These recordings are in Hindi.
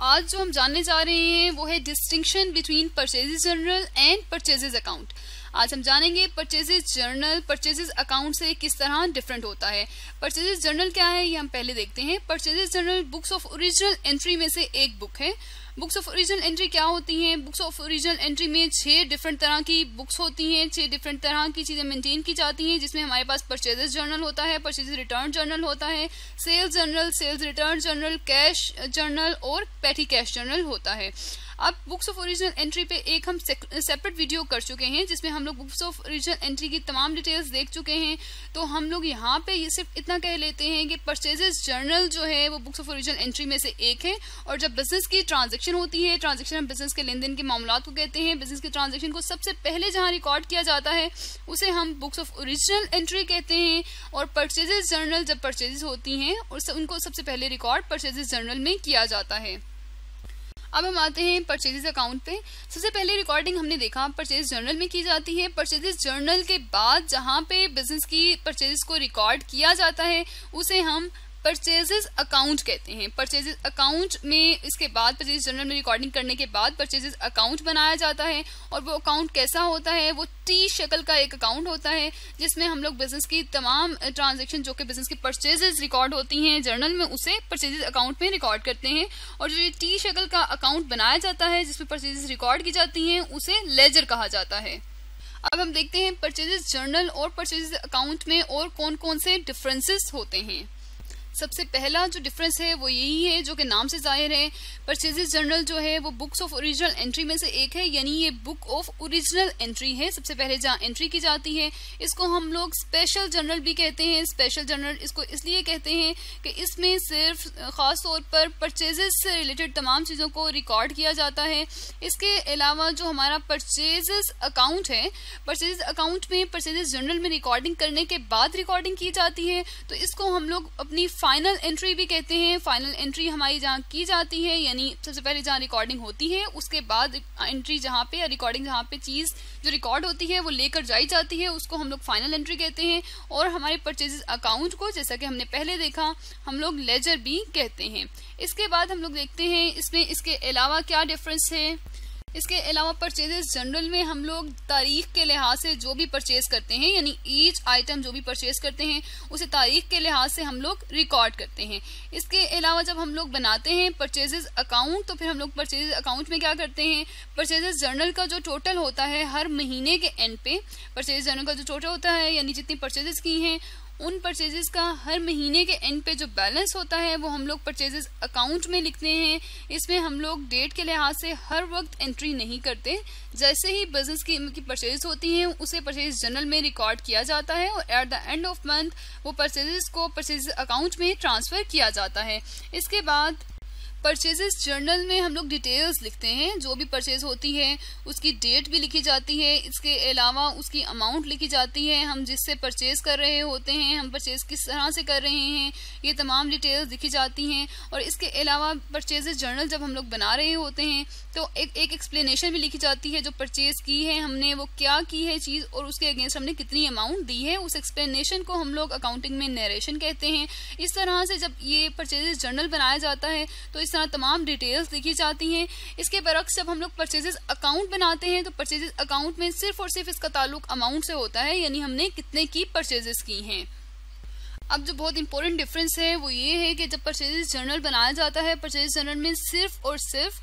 आज जो हम जानने जा रहे हैं, वो है distinction between purchases journal and purchases account आज हम जानेंगे परचेजेज जर्नल परचेजेज अकाउंट से किस तरह डिफरेंट होता है। परचेजेज जर्नल क्या है, ये हम पहले देखते हैं। Purchases journal books of original entry में से एक बुक है। बुक्स ऑफ़ ओरिजिनल एंट्री क्या होती हैं? बुक्स ऑफ़ ओरिजिनल एंट्री में छह डिफरेंट तरह की बुक्स होती हैं, छह डिफरेंट तरह की चीज़ें मेंटेन की जाती हैं, जिसमें हमारे पास परचेजेस जर्नल होता है परचेज रिटर्न जर्नल होता है sales journal sales return journal cash journal और पैटी कैश जर्नल होता है। अब बुक्स ऑफ़ ओरिजिनल एंट्री पे एक हम सेपरेट वीडियो कर चुके हैं, जिसमें हम लोग बुक्स ऑफ़ ओरिजिनल एंट्री की तमाम डिटेल्स देख चुके हैं। तो हम लोग यहाँ पे ये सिर्फ़ इतना कह लेते हैं कि परचेजेस जर्नल जो है, वो बुक्स ऑफ़ ओरिजिनल एंट्री में से एक है। और जब बिज़नेस की ट्रांजेक्शन होती है ट्रांजेक्शन हम बिज़नेस के लेन देन के मामला को कहते हैं बिज़नेस के ट्रांजेक्शन को सबसे पहले जहाँ रिकॉर्ड किया जाता है, उसे हम बुक्स ऑफ़ ओरिजिनल एंट्री कहते हैं। और परचेजेस जर्नल जब परचेजेस होती हैं और उनको सबसे पहले रिकॉर्ड परचेजेस जर्नल में किया जाता है। अब हम आते हैं परचेजेज अकाउंट पे। सबसे पहले रिकॉर्डिंग हमने देखा परचेज जर्नल में की जाती है। परचेजेस जर्नल के बाद जहाँ पे बिज़नेस की परचेजेस को रिकॉर्ड किया जाता है, उसे हम परचेजेस अकाउंट कहते हैं। परचेजेस अकाउंट में इसके बाद परचेज जर्नल में रिकॉर्डिंग करने के बाद परचेजेस अकाउंट बनाया जाता है और वो अकाउंट कैसा होता है, वो टी शक्ल का एक अकाउंट होता है, जिसमें हम लोग बिज़नेस की तमाम ट्रांजेक्शन जो कि बिज़नेस की परचेजेस रिकॉर्ड होती हैं जर्नल में उसे परचेजेस अकाउंट में रिकॉर्ड करते हैं और जो ये टी शक्ल का अकाउंट बनाया जाता है, जिसमें परचेजेस रिकॉर्ड की जाती हैं, उसे लेजर कहा जाता है। अब हम देखते हैं परचेजेस जर्नल और परचेजेस अकाउंट में और कौन कौन से डिफरेंसेस होते हैं। सबसे पहला जो डिफरेंस है वो यही है जो कि नाम से ज़ाहिर है परचेजेस जर्नल जो है वो बुक्स ऑफ़ ओरिजिनल एंट्री में से एक है, यानी ये बुक ऑफ़ ओरिजिनल एंट्री है, सबसे पहले जहाँ एंट्री की जाती है, इसको हम लोग स्पेशल जर्नल भी कहते हैं स्पेशल जर्नल इसको इसलिए कहते हैं कि इसमें सिर्फ़, ख़ास तौर पर परचेजेस से रिलेटेड तमाम चीज़ों को रिकॉर्ड किया जाता है। इसके अलावा जो हमारा परचेजेस अकाउंट है परचेज अकाउंट में परचेजेस जर्नल में रिकॉर्डिंग करने के बाद रिकॉर्डिंग की जाती है तो इसको हम लोग अपनी फाइनल एंट्री भी कहते हैं फाइनल एंट्री हमारी जहाँ की जाती है, यानी सबसे पहले जहाँ रिकॉर्डिंग होती है, उसके बाद एंट्री जहाँ पे या रिकॉर्डिंग जहाँ पे चीज़ जो रिकॉर्ड होती है, वो लेकर जाई जाती है, उसको हम लोग फाइनल एंट्री कहते हैं। और हमारे परचेजेस अकाउंट को, जैसा कि हमने पहले देखा, हम लोग लेजर भी कहते हैं। इसके बाद हम लोग देखते हैं, इसमें इसके अलावा क्या डिफरेंस है? इसके अलावा परचेजेस जनरल में हम लोग तारीख के लिहाज से जो भी परचेज करते हैं, यानी ईच आइटम जो भी परचेज करते हैं, उसे तारीख के लिहाज से हम लोग रिकॉर्ड करते हैं। इसके अलावा जब हम लोग बनाते हैं परचेजेस अकाउंट तो फिर हम लोग परचेजेस अकाउंट में क्या करते हैं? परचेजेस जर्नल का जो टोटल होता है हर महीने के एंड पे परचेज जर्नल का जो टोटल होता है, यानी जितनी परचेजेस की हैं उन परचेजेस का हर महीने के एंड पे जो बैलेंस होता है वो हम लोग परचेजेस अकाउंट में लिखते हैं। इसमें हम लोग डेट के लिहाज से हर वक्त एंट्री नहीं करते। जैसे ही बिज़नेस की, की परचेज होती हैं उसे परचेज जनरल में रिकॉर्ड किया जाता है और at the end of month वो परचेजेस को परचेज अकाउंट में ट्रांसफ़र किया जाता है। इसके बाद परचेजेस जर्नल में हम लोग डिटेल्स लिखते हैं, जो भी परचेज होती है, उसकी डेट भी लिखी जाती है, इसके अलावा उसकी अमाउंट लिखी जाती है, हम जिससे परचेज कर रहे होते हैं, हम परचेज किस तरह से कर रहे हैं, ये तमाम डिटेल्स लिखी जाती हैं, और इसके अलावा परचेजेस जर्नल जब हम लोग बना रहे होते हैं तो एक एक एक्सप्लेनेशन भी लिखी जाती है, जो परचेज की है हमने, वो क्या की है चीज़, और उसके अगेंस्ट हमने कितनी अमाउंट दी है, उस एक्सप्लेनेशन को हम लोग अकाउंटिंग में नरेशन कहते हैं। इस तरह से जब ये परचेजेस जर्नल बनाया जाता है तो इस तरह तमाम डिटेल्स लिखी जाती हैं। इसके बरक्स जब हम लोग परचेजेस अकाउंट बनाते हैं तो परचेजेस अकाउंट में सिर्फ़ और सिर्फ़ इसका ताल्लुक अमाउंट से होता है, यानी हमने कितने की परचेजेस की हैं। अब जो बहुत इंपॉर्टेंट डिफरेंस है, वो ये है कि जब परचेजेस जर्नल बनाया जाता है परचेज जर्नल में सिर्फ़ और सिर्फ़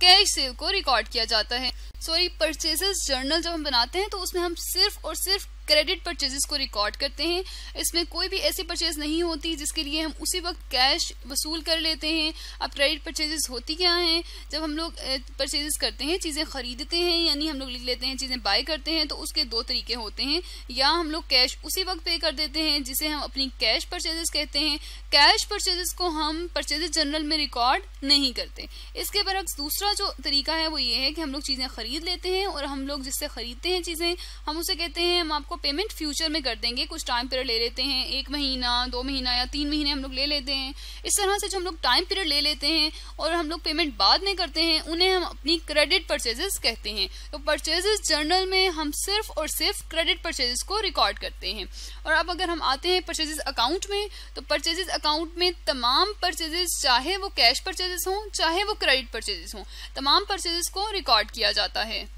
कैश सेल को रिकॉर्ड किया जाता है। सॉरी परचेजेस जर्नल जब हम बनाते हैं तो उसमें हम सिर्फ़ और सिर्फ़ क्रेडिट परचेजेस को रिकॉर्ड करते हैं। इसमें कोई भी ऐसी परचेज नहीं होती जिसके लिए हम उसी वक्त कैश वसूल कर लेते हैं। अब क्रेडिट परचेजेस होती क्या हैं? जब हम लोग परचेजेस करते हैं, चीज़ें खरीदते हैं, यानी हम लोग लिख लेते हैं, चीज़ें बाय करते हैं तो उसके दो तरीके होते हैं। या हम लोग कैश उसी वक्त पे कर देते हैं जिसे हम अपनी कैश परचेजेस कहते हैं। कैश परचेजेस को हम परचेजेस जनरल में रिकॉर्ड नहीं करते। इसके बरक्स दूसरा जो तरीका है वो ये है कि हम लोग चीज़ें खरीद लेते हैं और हम लोग जिससे खरीदते हैं चीज़ें, हम उसे कहते हैं, हम आपको पेमेंट फ्यूचर में कर देंगे। कुछ टाइम पीरियड ले लेते हैं, एक महीना, दो महीना या तीन महीने हम लोग ले लेते हैं। इस तरह से जो हम लोग टाइम पीरियड ले लेते हैं और हम लोग पेमेंट बाद में करते हैं, उन्हें हम अपनी क्रेडिट परचेजेस कहते हैं। तो परचेजेस जर्नल में हम सिर्फ़ और सिर्फ़ क्रेडिट परचेजेस को रिकॉर्ड करते हैं। और अब अगर हम आते हैं परचेजेस अकाउंट में तो परचेजेस अकाउंट में तमाम परचेजेस चाहे वो कैश परचेजेस हों, चाहे वो क्रेडिट परचेजेस हों, तमाम परचेजेस को रिकॉर्ड किया जाता है।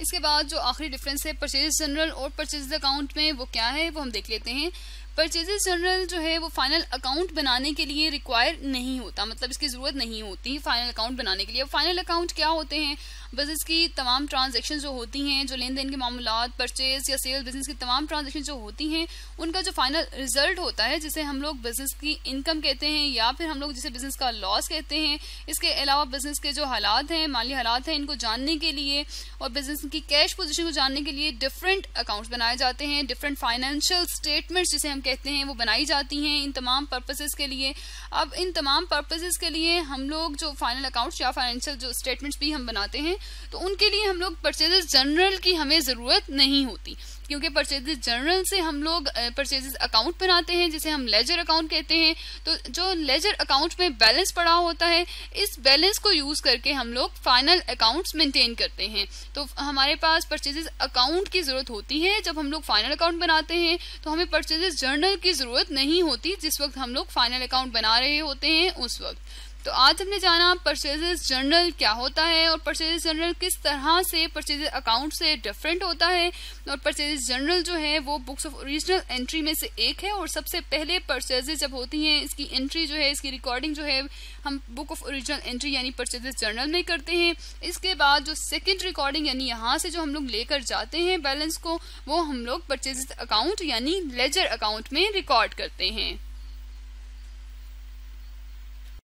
इसके बाद जो आखिरी डिफरेंस है परचेज जनरल और परचेज अकाउंट में वो क्या है, वो हम देख लेते हैं। परचेजेस जनरल जो है, वो फाइनल अकाउंट बनाने के लिए रिक्वायर नहीं होता। मतलब इसकी ज़रूरत नहीं होती फाइनल अकाउंट बनाने के लिए। फाइनल अकाउंट क्या होते हैं? बिज़नेस की तमाम ट्रांजेक्शन जो होती हैं, जो लेन देन के मामला परचेज या सेल बिज़नेस की तमाम ट्रांजेक्शन जो होती हैं, उनका जो फाइनल रिज़ल्ट होता है, जिसे हम लोग बिज़नेस की इनकम कहते हैं या फिर हम लोग जिसे बिज़नेस का लॉस कहते हैं, इसके अलावा बिज़नेस के जो हालात हैं, माली हालात हैं, इनको जानने के लिए और बिज़नेस की कैश पोजिशन को जानने के लिए डिफरेंट अकाउंट्स बनाए जाते हैं डिफरेंट फाइनेंशियल स्टेटमेंट्स जिसे हम कहते हैं, वो बनाई जाती हैं इन तमाम पर्पसेस के लिए। अब इन तमाम पर्पसेस के लिए हम लोग जो फाइनल अकाउंट्स या फाइनेंशियल जो स्टेटमेंट्स भी हम बनाते हैं तो उनके लिए हम लोग परचेजेस जनरल की हमें ज़रूरत नहीं होती। क्योंकि परचेजेस जनरल से हम लोग परचेजेस अकाउंट बनाते हैं, जिसे हम लेजर अकाउंट कहते हैं। तो जो लेजर अकाउंट में बैलेंस पड़ा होता है, इस बैलेंस को यूज़ करके हम लोग फाइनल अकाउंट्स मेंटेन करते हैं। तो हमारे पास परचेजेस अकाउंट की ज़रूरत होती है, जब हम लोग फाइनल अकाउंट बनाते हैं तो हमें परचेजेस जर्नल की ज़रूरत नहीं होती, जिस वक्त हम लोग फाइनल अकाउंट बना रहे होते हैं, उस वक्त। तो आज हमने जाना परचेजेस जर्नल क्या होता है और परचेजेस जर्नल किस तरह से परचेजेस अकाउंट से डिफरेंट होता है और परचेजेस जर्नल जो है वो बुक्स ऑफ़ ओरिजिनल एंट्री में से एक है और सबसे पहले परचेजेस जब होती हैं, इसकी एंट्री जो है, इसकी रिकॉर्डिंग जो है, हम बुक ऑफ़ ओरिजिनल एंट्री यानी परचेजेस जर्नल में करते हैं। इसके बाद जो सेकेंड रिकॉर्डिंग यानी यहाँ से जो हम लोग लेकर जाते हैं बैलेंस को, वो हम लोग परचेजेस अकाउंट यानी लेजर अकाउंट में रिकॉर्ड करते हैं।